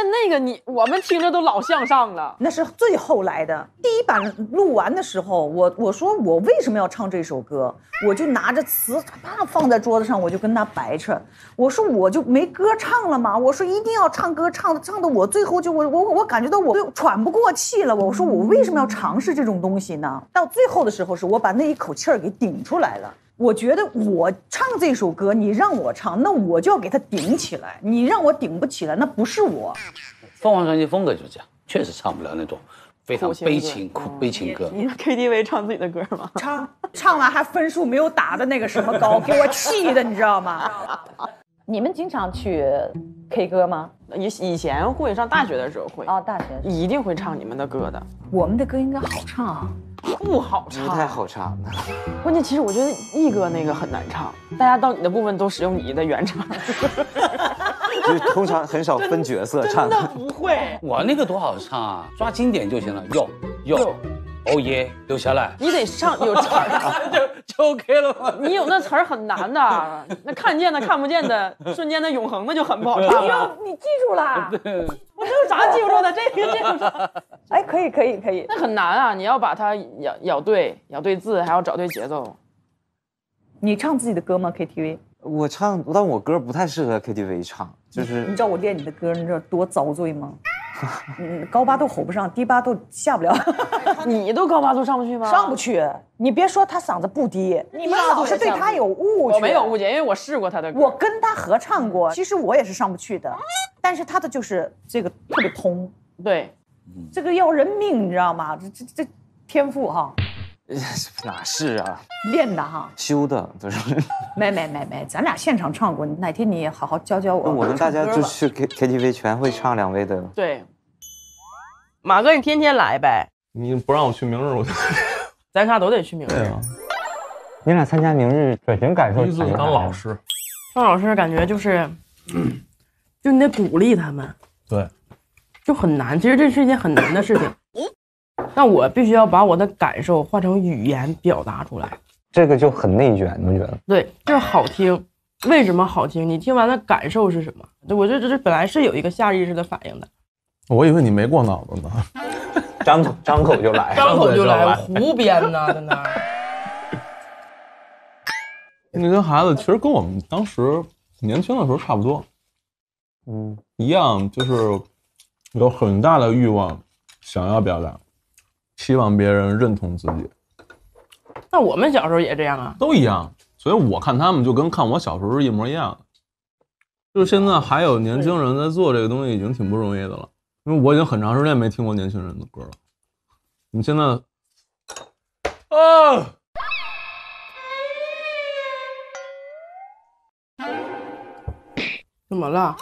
Speaker 5: 但那个你我们听着都老向上了。
Speaker 6: 那是最后来的。第一版录完的时候，我我说我为什么要唱这首歌，我就拿着词啪放在桌子上，我就跟他白扯。我说我就没歌唱了吗？我说一定要唱歌，唱的唱的我最后就我我我感觉到我都喘不过气了。我说我为什么要尝试这种东西呢？到最后的时候，是我把那一口气儿给顶出来了。我觉得我唱这首歌，你让我唱，那我就要给它顶起来。你让我顶不起来，那不是我。
Speaker 15: 凤凰传奇风格就是这样，确实唱不了那种非常悲情苦悲情歌。
Speaker 5: 你 KTV 唱自己的歌吗？
Speaker 6: 唱唱完还分数没有打的那个什么高，*laughs* 给我气的，你知道吗？你们经常去 K 歌吗？
Speaker 5: 以以前会上大学的时候会
Speaker 6: 啊，大学
Speaker 5: 一定会唱你们的歌的。
Speaker 6: 我们的歌应该好唱啊，
Speaker 5: 不好唱，
Speaker 7: 不太好唱。
Speaker 5: 关键其实我觉得毅哥那个很难唱，大家到你的部分都使用你的原唱，*laughs*
Speaker 7: 就是通常很少分角色唱的。
Speaker 5: 不会。
Speaker 15: 我那个多好唱啊，抓经典就行了。哟哟，哦耶，留下来。
Speaker 5: 你得上有词儿，*laughs*
Speaker 15: 就就 OK 了吗？*laughs*
Speaker 5: 你有那词儿很难的，那看见的看不见的，瞬间的永恒的就很不好唱了。
Speaker 6: 你记住了，*laughs*
Speaker 5: 我这有啥记不住的？这个记不住。
Speaker 6: 哎，可以可以可以，
Speaker 5: 那很难啊！你要把它咬咬对，咬对字，还要找对节奏。
Speaker 6: 你唱自己的歌吗？KTV？
Speaker 7: 我唱，但我歌不太适合 KTV 唱，就是
Speaker 6: 你知道我练你的歌，你知道多遭罪吗？*laughs* 嗯，高八度吼不上，低八度下不了。*laughs*
Speaker 5: 你都高八度上不去吗？
Speaker 6: 上不去。你别说他嗓子不低，你们老是对他有误解。
Speaker 5: 我没有误解，因为我试过他的歌。
Speaker 6: 我跟他合唱过，其实我也是上不去的，但是他的就是这个特别通。
Speaker 5: 对，
Speaker 6: 这个要人命，你知道吗？这这这天赋哈，*laughs*
Speaker 7: 哪是啊？
Speaker 6: 练的哈，
Speaker 7: 修的不是。*laughs*
Speaker 6: 没没没没，咱俩现场唱过，哪天你也好好教教我。
Speaker 7: 我们大家就去 K KTV 全会唱两位的。
Speaker 5: 对，马哥，你天天来呗。
Speaker 10: 你不让我去明日，我就 *laughs*
Speaker 5: 咱仨都得去明日。
Speaker 10: 对啊，
Speaker 7: 你俩参加明日转型感受
Speaker 10: 第一次当老师，
Speaker 5: 当老师感觉就是，就你得鼓励他们，
Speaker 10: 对，
Speaker 5: 就很难。其实这是一件很难的事情，但我必须要把我的感受换成语言表达出来。
Speaker 7: 这个就很内卷，我觉得。
Speaker 5: 对，就是好听。为什么好听？你听完的感受是什么？我这这这本来是有一个下意识的反应的，
Speaker 10: 我以为你没过脑子呢，*laughs*
Speaker 7: 张口张口就来，
Speaker 5: 张口就来，胡编呢，在那儿。*laughs*
Speaker 10: 那跟孩子其实跟我们当时年轻的时候差不多，
Speaker 7: 嗯，
Speaker 10: 一样，就是有很大的欲望，想要表达，希望别人认同自己，
Speaker 5: 那我们小时候也这样啊。
Speaker 10: 都一样。所以我看他们就跟看我小时候是一模一样的。就是现在还有年轻人在做这个东西，已经挺不容易的了。因为我已经很长时间没听过年轻人的歌了。你现在啊，
Speaker 5: 怎么了？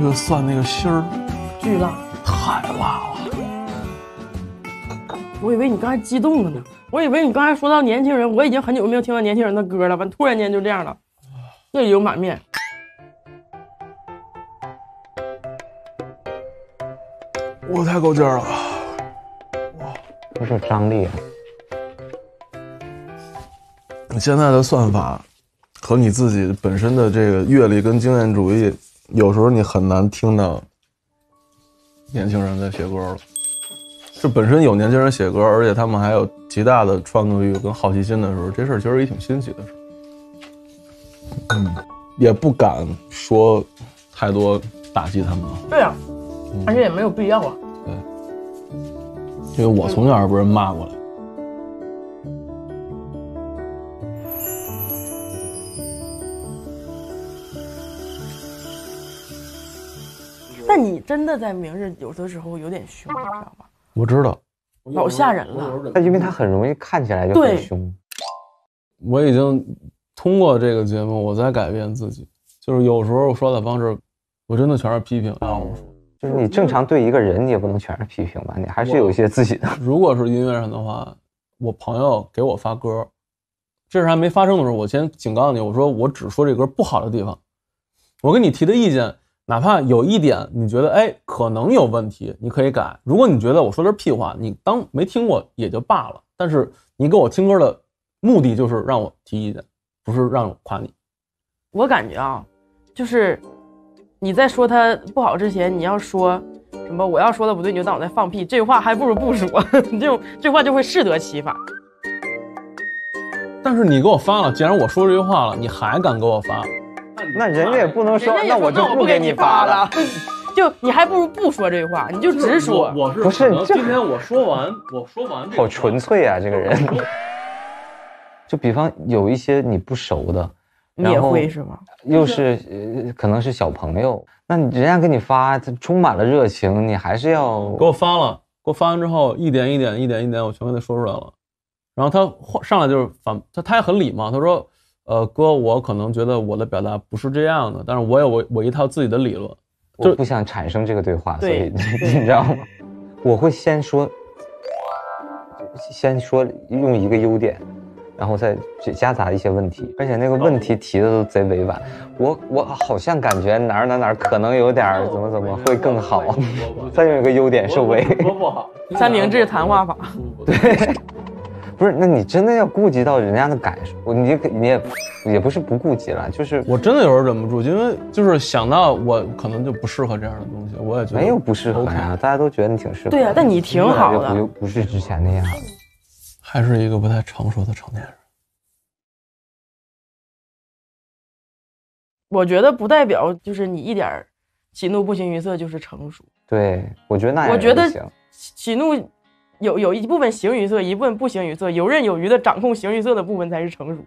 Speaker 10: 这个蒜那个芯儿
Speaker 5: 巨辣，
Speaker 10: 太太辣了！
Speaker 5: 我以为你刚才激动了呢，我以为你刚才说到年轻人，我已经很久没有听到年轻人的歌了，完突然间就这样了，泪流满面。
Speaker 10: 我太够劲儿了，
Speaker 7: 哇，不是张力啊！
Speaker 10: 你现在的算法和你自己本身的这个阅历跟经验主义，有时候你很难听到年轻人在写歌了。就本身有年轻人写歌，而且他们还有极大的创作欲跟好奇心的时候，这事儿其实也挺新奇的事。嗯，也不敢说太多打击他们了。
Speaker 5: 对呀、而且也没有必要啊。
Speaker 10: 对因为我从小也被人骂过来。
Speaker 5: 你真的在明日有的时候有点凶，你知道吗？
Speaker 10: 我知道，
Speaker 5: 老吓人了。
Speaker 7: 但因为他很容易看起来就很凶。
Speaker 10: 我已经通过这个节目，我在改变自己。就是有时候说的方式，我真的全是批评啊我说。
Speaker 7: 就是你正常对一个人，你也不能全是批评吧？你还是有一些自己的。
Speaker 10: 如果是音乐上的话，我朋友给我发歌，这事还没发生的时候，我先警告你，我说我只说这歌不好的地方。我跟你提的意见，哪怕有一点你觉得哎可能有问题，你可以改。如果你觉得我说的是屁话，你当没听过也就罢了。但是你给我听歌的目的就是让我提意见，不是让我夸你。
Speaker 5: 我感觉啊，就是你在说他不好之前，你要说什么我要说的不对，你就当我在放屁，这话还不如不说，*laughs* 这种这话就会适得其反。
Speaker 10: 但是你给我发了，既然我说这句话了，你还敢给我发？
Speaker 7: 那人家也不能说，那我就
Speaker 5: 不给
Speaker 7: 给
Speaker 5: 你发
Speaker 7: 了
Speaker 5: 了。*laughs* 就你还不如不说这句话，你就直说。
Speaker 10: 我是
Speaker 7: 不是
Speaker 10: 今天我说完，我说完这
Speaker 7: 好纯粹啊，这个人。*laughs* 就比方有一些你不熟的，
Speaker 5: 你也
Speaker 7: 然后
Speaker 5: 会是吗？
Speaker 7: 又是呃，可能是小朋友，那你人家给你发，他充满了热情，你还是要
Speaker 10: 给我发了，给我发完之后，一点一点一点一点，我全给他说出来了。然后他话上来就是反，他他也很礼貌，他说：“呃，哥，我可能觉得我的表达不是这样的，但是我有我我一套自己的理论。”
Speaker 7: 我不想产生这个对话，所以 *laughs*
Speaker 5: 对
Speaker 7: 你知道吗？我会先说，先说用一个优点，然后再夹杂一些问题，而且那个问题提的都贼委婉。我我好像感觉哪儿哪儿哪儿可能有点儿怎么怎么会更好，*laughs* 再用一个优点收尾。
Speaker 10: 说不好，
Speaker 5: 三明治谈话法。*laughs*
Speaker 7: 不是，那你真的要顾及到人家的感受，你你也也不是不顾及了，就是
Speaker 10: 我真的有时候忍不住，因为就是想到我可能就不适合这样的东西，我也觉得
Speaker 7: 没有不适合呀，大家都觉得你挺适合。
Speaker 5: 对呀但你挺好的
Speaker 7: 不不是之前那样了。
Speaker 10: 还是一个不太成熟的成年人。
Speaker 5: 我觉得不代表就是你一点儿喜怒不形于色就是成熟。
Speaker 7: 对，我觉得那样
Speaker 5: 我觉得
Speaker 7: 也不行
Speaker 5: 喜怒有有一部分形于色，一部分不行于色，游刃有余的掌控形于色的部分才是成熟。